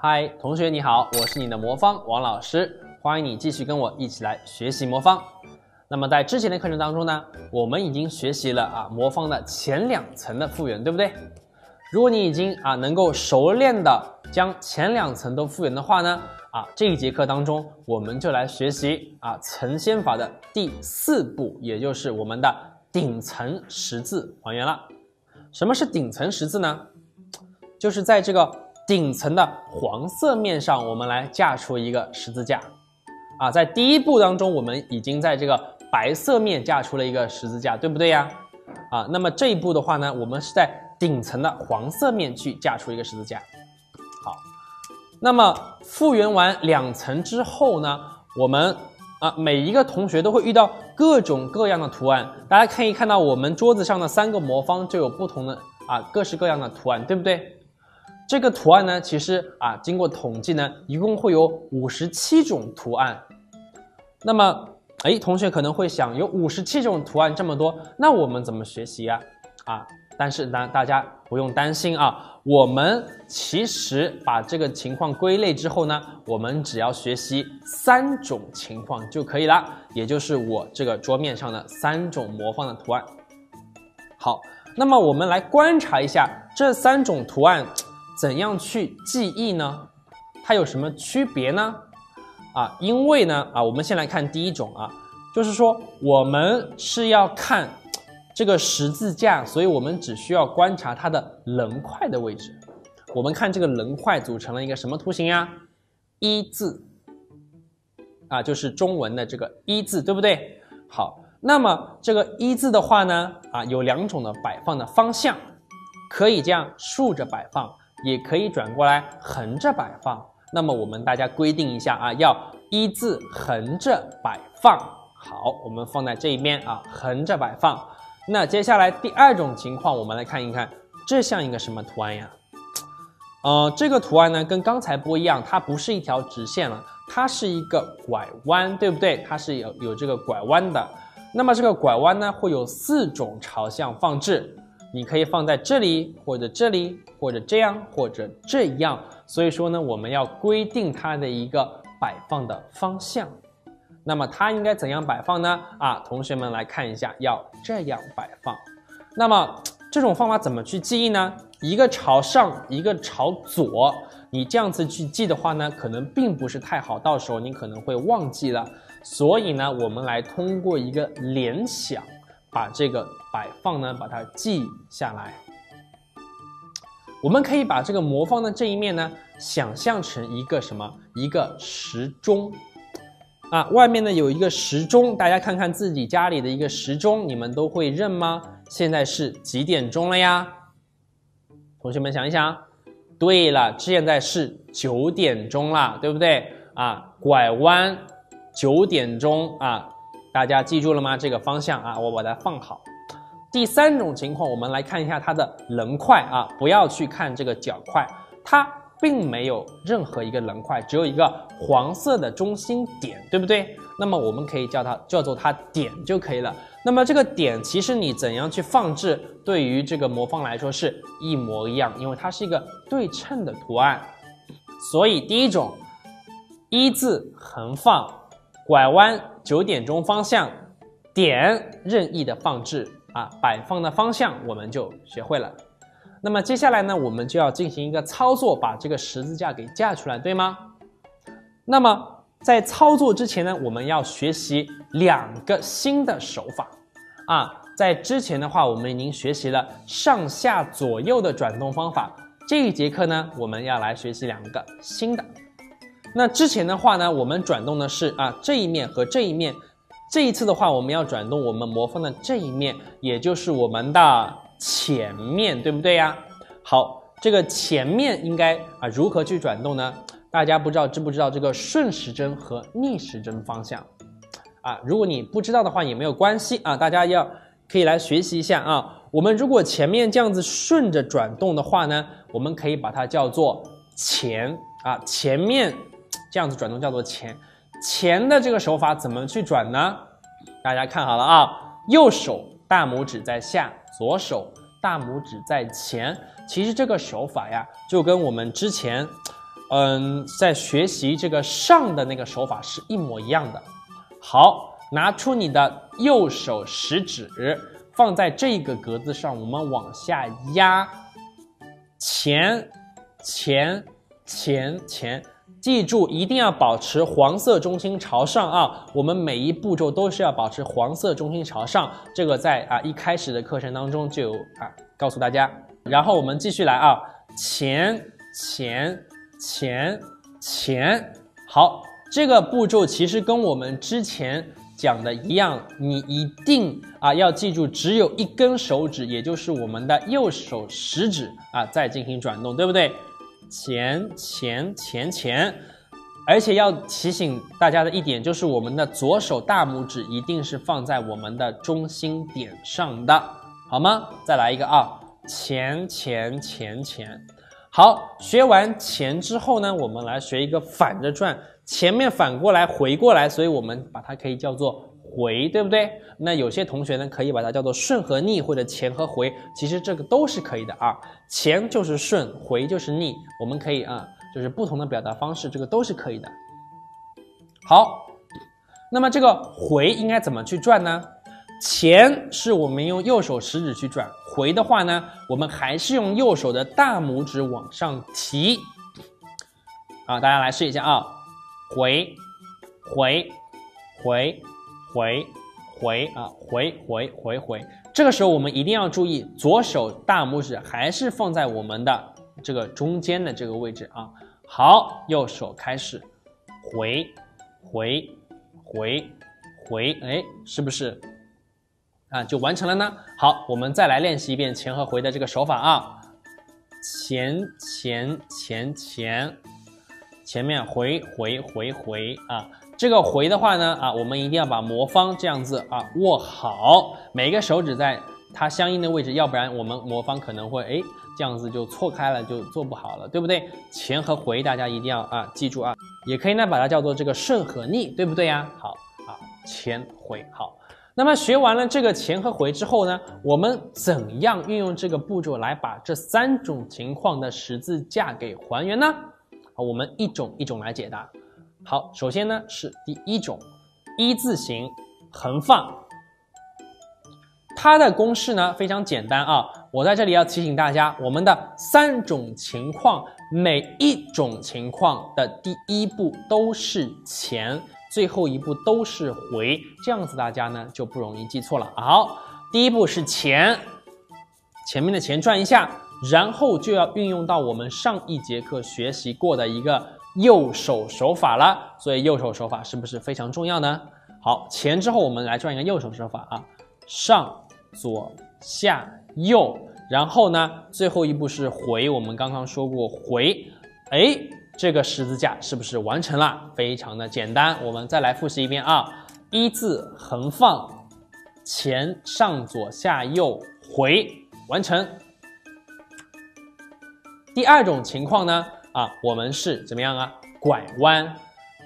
嗨，同学你好，我是你的魔方王老师，欢迎你继续跟我一起来学习魔方。那么在之前的课程当中呢，我们已经学习了啊魔方的前两层的复原，对不对？如果你已经啊能够熟练的将前两层都复原的话呢，啊这一节课当中我们就来学习啊层先法的第四步，也就是我们的顶层十字还原了。什么是顶层十字呢？就是在这个顶层的黄色面上，我们来架出一个十字架。啊，在第一步当中，我们已经在这个白色面架出了一个十字架，对不对呀？啊，那么这一步的话呢，我们是在顶层的黄色面去架出一个十字架。好，那么复原完两层之后呢，我们啊每一个同学都会遇到各种各样的图案。大家可以看到我们桌子上的三个魔方就有不同的啊各式各样的图案，对不对？这个图案呢，其实啊经过统计呢，一共会有五十七种图案。那么，哎，同学可能会想，有五十七种图案这么多，那我们怎么学习呀？啊，但是呢，大家不用担心啊，我们其实把这个情况归类之后呢，我们只要学习三种情况就可以了，也就是我这个桌面上的三种魔方的图案。好，那么我们来观察一下这三种图案怎样去记忆呢？它有什么区别呢？啊，因为呢，啊，我们先来看第一种啊，就是说我们是要看这个十字架，所以我们只需要观察它的棱块的位置。我们看这个棱块组成了一个什么图形呀？一字啊，就是中文的这个一字，对不对？好，那么这个一字的话呢，啊，有两种的摆放的方向，可以这样竖着摆放，也可以转过来横着摆放。那么我们大家规定一下啊，要一字横着摆放。好，我们放在这一边啊，横着摆放。那接下来第二种情况，我们来看一看，这像一个什么图案呀？呃，这个图案呢，跟刚才不一样，它不是一条直线了，它是一个拐弯，对不对？它是有有这个拐弯的。那么这个拐弯呢，会有四种朝向放置，你可以放在这里，或者这里，或者这样，或者这样。所以说呢，我们要规定它的一个摆放的方向。那么它应该怎样摆放呢？啊，同学们来看一下，要这样摆放。那么这种方法怎么去记忆呢？一个朝上，一个朝左。你这样子去记的话呢，可能并不是太好，到时候你可能会忘记了。所以呢，我们来通过一个联想，把这个摆放呢，把它记下来。我们可以把这个魔方的这一面呢，想象成一个什么？一个时钟啊，外面呢有一个时钟，大家看看自己家里的一个时钟，你们都会认吗？现在是几点钟了呀？同学们想一想，对了，现在是九点钟了，对不对？啊，拐弯，九点钟啊，大家记住了吗？这个方向啊，我把它放好。第三种情况，我们来看一下它的棱块啊，不要去看这个角块，它并没有任何一个棱块，只有一个黄色的中心点，对不对？那么我们可以叫它叫做它点就可以了。那么这个点其实你怎样去放置，对于这个魔方来说是一模一样，因为它是一个对称的图案。所以第一种一字横放，拐弯九点钟方向，点任意的放置。啊，摆放的方向我们就学会了。那么接下来呢，我们就要进行一个操作，把这个十字架给架出来，对吗？那么在操作之前呢，我们要学习两个新的手法。啊，在之前的话，我们已经学习了上下左右的转动方法。这一节课呢，我们要来学习两个新的。那之前的话呢，我们转动的是啊这一面和这一面。这一次的话，我们要转动我们魔方的这一面，也就是我们的前面对不对呀？好，这个前面应该啊如何去转动呢？大家不知道知不知道这个顺时针和逆时针方向？啊，如果你不知道的话也没有关系啊，大家要可以来学习一下啊。我们如果前面这样子顺着转动的话呢，我们可以把它叫做前啊，前面这样子转动叫做前。前的这个手法怎么去转呢？大家看好了啊，右手大拇指在下，左手大拇指在前。其实这个手法呀，就跟我们之前嗯，在学习这个上的那个手法是一模一样的。好，拿出你的右手食指，放在这个格子上，我们往下压，前，前，前，前。记住，一定要保持黄色中心朝上啊！我们每一步骤都是要保持黄色中心朝上。这个在啊一开始的课程当中就有啊告诉大家。然后我们继续来啊，前前前前。好，这个步骤其实跟我们之前讲的一样，你一定啊要记住，只有一根手指，也就是我们的右手食指啊在进行转动，对不对？前前前前，而且要提醒大家的一点就是，我们的左手大拇指一定是放在我们的中心点上的，好吗？再来一个啊，前前前前，好，学完前之后呢，我们来学一个反着转，前面反过来回过来，所以我们把它可以叫做。回对不对？那有些同学呢，可以把它叫做顺和逆或者前和回，其实这个都是可以的啊。前就是顺，回就是逆，我们可以啊，就是不同的表达方式，这个都是可以的。好，那么这个回应该怎么去转呢？前是我们用右手食指去转，回的话呢，我们还是用右手的大拇指往上提。啊，大家来试一下啊，回，回，回。回回啊，回回回回，这个时候我们一定要注意，左手大拇指还是放在我们的这个中间的这个位置啊。好，右手开始回回回回，哎，是不是啊？就完成了呢？好，我们再来练习一遍前和回的这个手法啊，前前前前，前面回回回回啊。这个回的话呢，啊，我们一定要把魔方这样子啊握好，每个手指在它相应的位置，要不然我们魔方可能会哎这样子就错开了，就做不好了，对不对？前和回大家一定要啊记住啊，也可以呢把它叫做这个顺和逆，对不对呀？好啊，前回好。那么学完了这个前和回之后呢，我们怎样运用这个步骤来把这三种情况的十字架给还原呢？好，我们一种一种来解答。好，首先呢是第一种一字形横放，它的公式呢非常简单啊。我在这里要提醒大家，我们的三种情况，每一种情况的第一步都是前，最后一步都是回，这样子大家呢就不容易记错了。好，第一步是前，前面的前转一下，然后就要运用到我们上一节课学习过的一个。右手手法了，所以右手手法是不是非常重要呢？好，前之后我们来转一个右手手法啊，上左下右，然后呢，最后一步是回，我们刚刚说过回，哎，这个十字架是不是完成了？非常的简单，我们再来复习一遍啊，一字横放，前上左下右回，完成。第二种情况呢？啊，我们是怎么样啊？拐弯，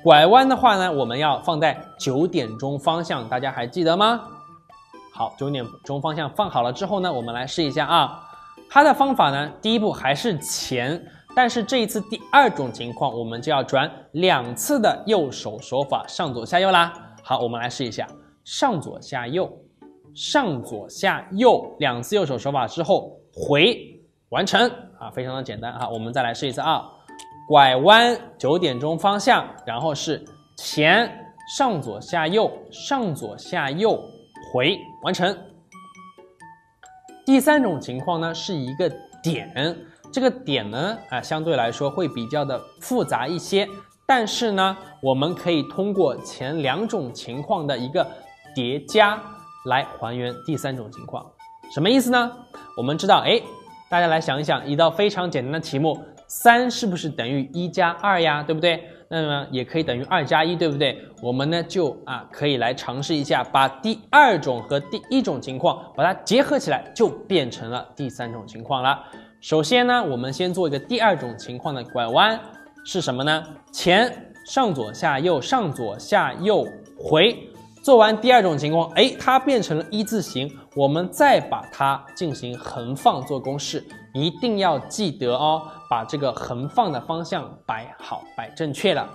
拐弯的话呢，我们要放在九点钟方向，大家还记得吗？好，九点钟方向放好了之后呢，我们来试一下啊。它的方法呢，第一步还是前，但是这一次第二种情况，我们就要转两次的右手手法，上左下右啦。好，我们来试一下，上左下右，上左下右，两次右手手法之后回，完成啊，非常的简单啊。我们再来试一次啊。拐弯九点钟方向，然后是前上左下右，上左下右回完成。第三种情况呢是一个点，这个点呢啊相对来说会比较的复杂一些，但是呢我们可以通过前两种情况的一个叠加来还原第三种情况。什么意思呢？我们知道，哎，大家来想一想，一道非常简单的题目。三是不是等于一加二呀？对不对？那么也可以等于二加一，对不对？我们呢就啊可以来尝试一下，把第二种和第一种情况把它结合起来，就变成了第三种情况了。首先呢，我们先做一个第二种情况的拐弯，是什么呢？前上左下右，上左下右回。做完第二种情况，哎，它变成了一字形，我们再把它进行横放做公式。一定要记得哦，把这个横放的方向摆好，摆正确了。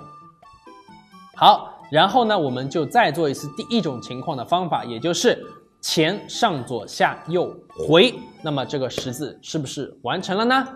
好，然后呢，我们就再做一次第一种情况的方法，也就是前上左下右回。那么这个十字是不是完成了呢？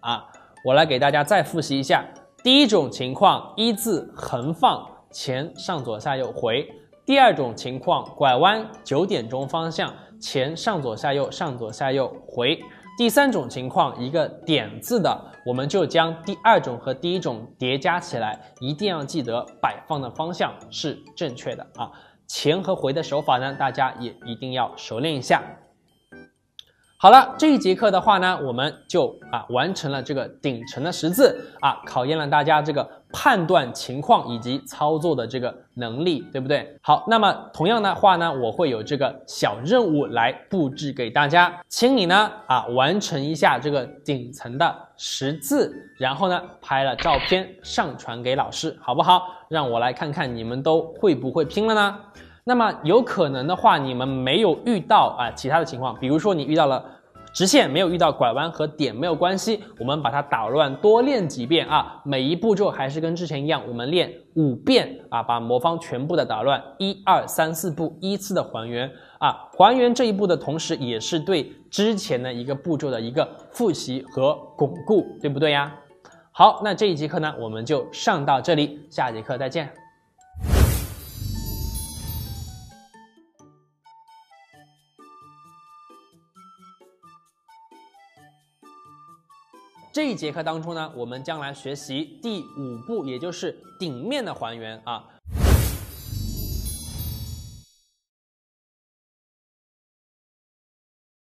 啊，我来给大家再复习一下。第一种情况，一字横放，前上左下右回。第二种情况，拐弯九点钟方向，前上左下右上左下右回。第三种情况，一个点字的，我们就将第二种和第一种叠加起来，一定要记得摆放的方向是正确的啊。前和回的手法呢，大家也一定要熟练一下。好了，这一节课的话呢，我们就啊完成了这个顶层的十字啊，考验了大家这个判断情况以及操作的这个能力，对不对？好，那么同样的话呢，我会有这个小任务来布置给大家，请你呢啊完成一下这个顶层的十字，然后呢拍了照片上传给老师，好不好？让我来看看你们都会不会拼了呢？那么有可能的话，你们没有遇到啊其他的情况，比如说你遇到了直线，没有遇到拐弯和点没有关系，我们把它打乱多练几遍啊，每一步骤还是跟之前一样，我们练五遍啊，把魔方全部的打乱，一二三四步依次的还原啊，还原这一步的同时，也是对之前的一个步骤的一个复习和巩固，对不对呀？好，那这一节课呢，我们就上到这里，下节课再见。这一节课当中呢，我们将来学习第五步，也就是顶面的还原啊。